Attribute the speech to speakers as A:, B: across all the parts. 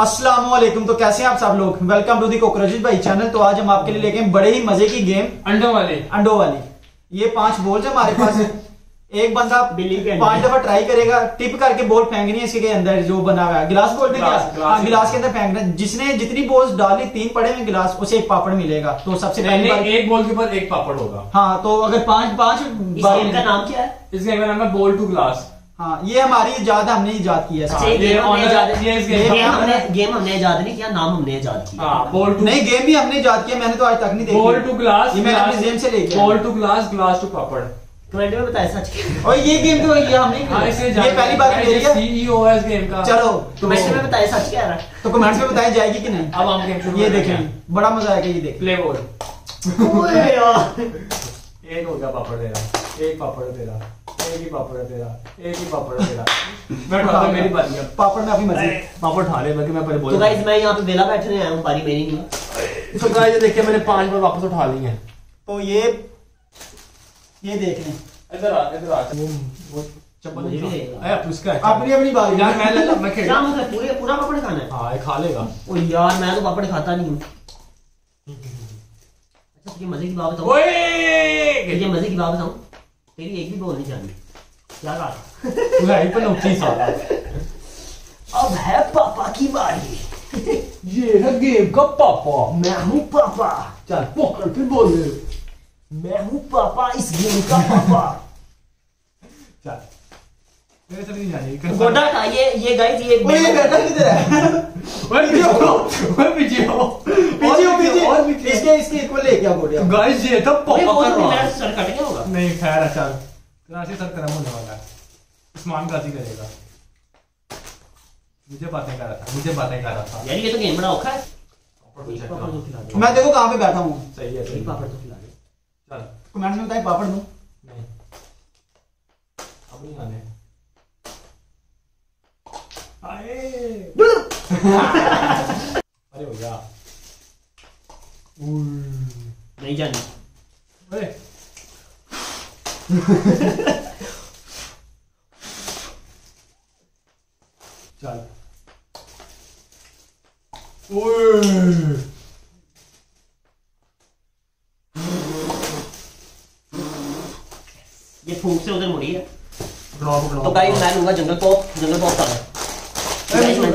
A: अस्सलाम वालेकुम तो कैसे हैं आप सब लोग? वेलकम टू दी कोकरोचेज भाई चैनल तो आज हम आपके लिए लेके बड़े ही मज़े की गेम
B: अंडों वाले।
A: अंडों वाली। ये पाँच बॉल्स है हमारे पास। एक बंदा
C: बिल्ली के
A: पाँच दफ़ा ट्राई करेगा। टिप करके बॉल फेंकनी है इसके अंदर जो बना हुआ है। गिलास बोलते हैं
B: गिलास,
A: क्या
B: गिलास
A: हाँ, गिलास के अंदर फेंकना जिसने जितनी बॉल्स डाली तीन पड़े हुए गिलास उसे एक पापड़ मिलेगा। तो सबसे पहली
B: एक बॉल के ऊपर एक पापड़ होगा।
A: हाँ तो अगर पाँच पाँच
C: का नाम क्या है?
B: इस गेम का नाम है बॉल टू ग्लास
A: हाँ ये हमारी इजाद हमने इजाद की है
C: अच्छा, ये
B: ये
C: गेम हमने
B: honor- ये
A: ये
B: गेम
C: गेम हमने गेम हमने इजाद नहीं किया नाम हमने इजाद किया।
B: हाँ बॉल टू
A: नहीं गेम भी हमने इजाद किया मैंने तो आज तक नहीं देखी।
B: बॉल टू ग्लास
A: ये मैंने अपनी से लेके
B: ball to glass glass to papad.
C: Comment में बताया सच
A: और ये गेम तो ये हमने
B: हाँ
A: ये पहली बार खेल रही है
B: सीईओ है इस गेम का।
A: चलो।
B: तो
C: कमेंट में बताया सच क्या रहा
A: तो कमेंट्स में बताई जाएगी कि नहीं?
B: अब हम गेम शुरू
A: ये देखें। बड़ा मज़ा आएगा ये देखें।
B: प्ले बॉल
C: ओए यार।
B: एक हो गया पापड़ तेरा। एक पापड़ तेरा। एक ही पापड़ है तेरा एक ही पापड़ है तेरा। मैं उठाता हूँ, मेरी बारी है
A: पापड़ में अपनी मर्ज़ी
B: पापड़ उठा ले बल्कि मैं पहले
C: तो गाइस मैं यहाँ पे बेला बैठने आया हूँ बारी मेरी नहीं।
B: तो गाइस ये देखिए मैंने पाँच बार वापस उठा ली है।
A: तो ये ये देख लें।
B: इधर आ इधर आ। वो वो चप्पल उठा। अरे उसका
A: अपनी अपनी बारी।
B: यार मैं ले मैं खेल
C: क्या मतलब पूरे पूरा पापड़ खाना है?
B: हाँ ये खा लेगा।
C: ओ यार मैं तो पापड़ खाता नहीं हूँ। अच्छा तुझे मज़े की बात बताऊँ?
B: ओए!
C: तुझे मज़े की बात बताऊँ? तेरी एक भी बोल नहीं चाहिए क्या
B: ही साला
C: अब है पापा की बारी
B: ये है गेम का पापा
C: मैं हूँ पापा
B: चल पकड़ फिर बोल
C: मैं हूँ पापा इस गेम का पापा
B: चल मेरे से नहीं जाने
C: गोटा था ये ये गाइस ये
A: ओ ये बेटा किधर है
B: ओए पीछे हो ओए पीछे हो
A: पीछे हो
B: और
A: पीछे इसके इसके इक्वल लेके आओ गोटिया
B: गाइस ये तो पापा
C: तो
B: रहा है
C: सर कट गया होगा
B: नहीं खैर है से सर गर्म होने वाला है। उस्मान गाजी करेगा। मुझे बातें कर रहा था मुझे बातें कर रहा था।
C: यार ये तो गेम बड़ा औखा है।
B: करो।
C: तो
A: मैं देखो कहाँ पे बैठा हूँ।
B: सही है सही
C: पापड़ तो खिला दे।
B: चल।
A: कमेंट्स में बताए पापड़ दूँ?
B: नहीं। अब नहीं आने। आए। अरे हो गया
C: नहीं जानी।
B: चल ओए
C: ये फूक से उधर मुड़ी है तो गाइस मैं लूँगा जंगल पॉप जंगल पॉप का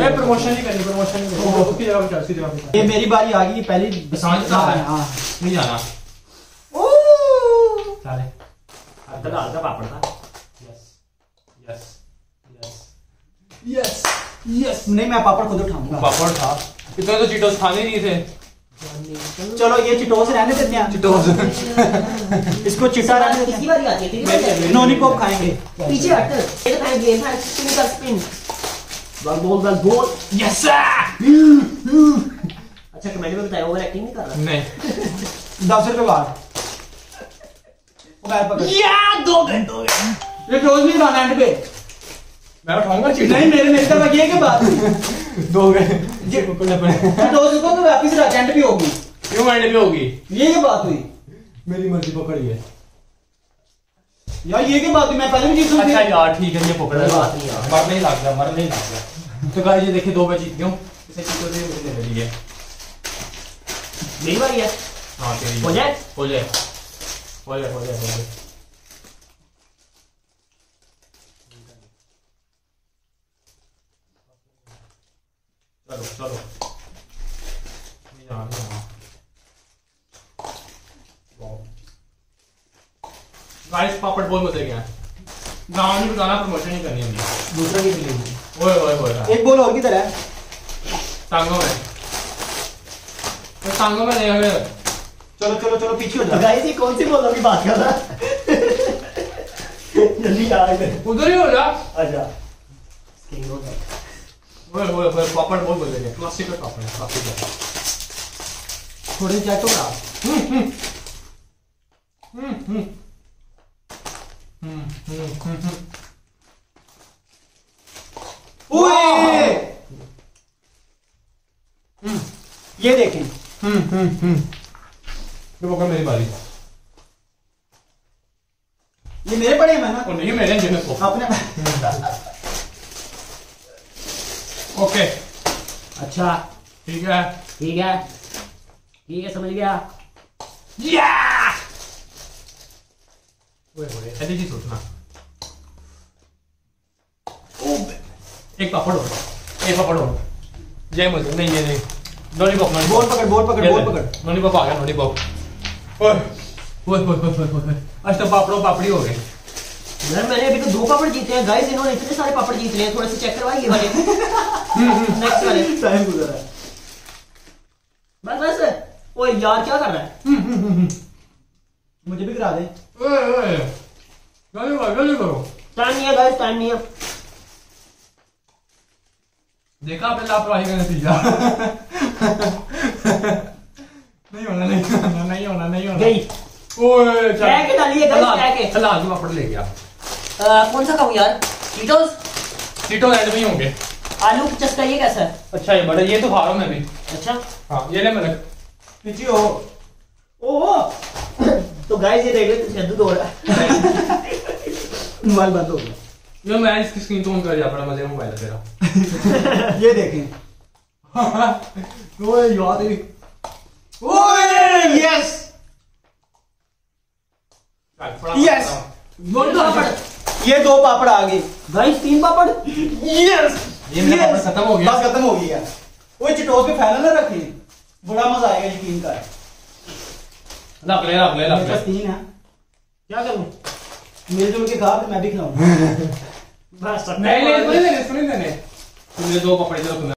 B: ए प्रमोशन नहीं करनी प्रमोशन नहीं करनी उसकी जगह पे उसकी जगह पे
A: ये मेरी बारी आ गई पहली
B: का है।
A: हाँ
B: नहीं जाना
A: ओ
B: चले
C: हल्का हल्का पापड़ था।
B: Yes yes yes yes yes
A: नहीं मैं पापड़ खुद उठाऊँगा।
B: पापड़ था। इतने तो चीटोस खाने नहीं थे।
A: चलो ये चिटोस रहने देते हैं।
B: चीटोस
A: इसको चिट्टा रहने देते
C: बारी आती है आती
A: हैं? खाएँगे।
C: पीछे हट। ये तो खाए गेम है स्पिन कर स्पिन बस बोल बस बोल।
B: यस
C: अच्छा कमेंट में बताया ओवर एक्टिंग नहीं कर रहा?
B: नहीं।
A: दस रुपए बाद।
B: दो गए
A: ये टोस नहीं खाना एंड पे।
B: मैं उठाऊँगा चीटोस
A: नहीं मेरे मेरे तक ये के बात
B: दो गए ये पकड़ने पड़े
A: टोस को तो वापिस रख एंड पे होगी।
B: क्यों एंड पे होगी?
A: ये के बात हुई?
B: मेरी मर्ज़ी पकड़िए
A: यार ये के बात हुई? मैं पहले भी जीत
B: अच्छा यार ठीक है ये पकड़
C: बात नहीं यार।
B: मरने लग गया मरने लग गया। तो गाइस ये देखिए दो मैं जीत गया हूँ इसे चीटोस से मुझे ले लिए
C: मेरी बारी है?
B: हाँ तेरी
C: हो जाए?
B: हो जाए। हो जाए हो जाए हो जाए चलो चलो नहीं जाना गाइस पापड़ बहुत मज़े गया गाँव नहीं बताना प्रमोशन नहीं करनी हमने।
C: दूसरा भी खेलेंगे
B: ओए ओए ओए
A: एक बॉल और किधर है?
B: टांगों में। टांगों में नहीं है
A: चलो चलो चलो पीछे हो
C: तो
A: जाओ
C: गाइस ये कौन सी बोलो की बात कर रहा जल्दी आ
B: उधर ही हो जा।
C: अच्छा। किंग हो गया।
B: ओए ओए ओए पापड़ बहुत मज़े गए क्लासिक का पापड़ है काफ़ी ज़्यादा
A: थोड़े चेक हो रहा ओए ये देखें।
B: ये पकड़ मेरी बारी
A: ये मेरे पड़े हैं ना।
B: नहीं मेरे जिन्हें को
A: अपने
B: ओके।
C: अच्छा।
B: ठीक है।
C: ठीक है। ठीक है समझ गया।
B: या ओए ओए ऐसी चीज़ सोचना। ओ एक पापड़ और एक पापड़ और जय मुझे। नहीं ये नहीं। लॉलीपॉप
A: बोल पकड़ बोल पकड़ बोल पकड़।
B: लॉलीपॉप आ गया लॉलीपॉप ओए ओए आज तो पापड़ों पापड़ी हो गए।
C: यार मैंने अभी तो दो पापड़ जीते हैं। गाइस इन्होंने इतने सारे पापड़ जीत लिए हैं थोड़े से चेक करवाइए वाले। नेक्स्ट वाले।
A: टाइम गुजरा है।
C: बस बस। ओए यार क्या कर रहा है?
A: मुझे भी करा दे।
B: ओए ओए जल्दी करो जल्दी करो।
C: टाइम नहीं है गाइस टाइम नहीं है।
B: देखा आपने लापरवाही का नतीजा। नहीं होना नहीं होना नहीं होना नहीं होना।
C: गई।
B: ओए
C: के डालिए गाइस
B: चला आजू पापड़ ले गया
C: कौन सा खाऊं यार? चीटोस
B: सीटों एंड में होंगे।
C: आलू चस्का ये कैसा है
B: अच्छा ये बड़ा ये तो खा रहा हूँ मैं भी।
C: अच्छा।
B: हाँ ये ले मैंने
A: पीछे हो।
C: ओहो। तो गाइस ये देख ले तशद्दुद हो रहा है।
A: मोबाइल बंद हो गया।
B: ये मैं इसकी स्क्रीन तो ऑन कर दिया बड़ा मज़े मोबाइल तेरा।
A: ये देखें।
B: ओए याद
A: ओए! यस
C: पापड़
A: ये दो पापड़। आ गए
C: गाइस तीन पापड़?
A: यस
B: ये मेरा खत्म हो गया।
A: बस खत्म हो गया। ओए चिटोस पे फैला ना रखी। बड़ा मज़ा आएगा यकीन का
B: रख ले रख ले रख ले।
A: तीन है।
C: क्या करूँ?
A: मिलजुल के खा मैं भी खिलाऊँगा।
C: बस
B: नहीं नहीं सुन लेने तुमने दो तो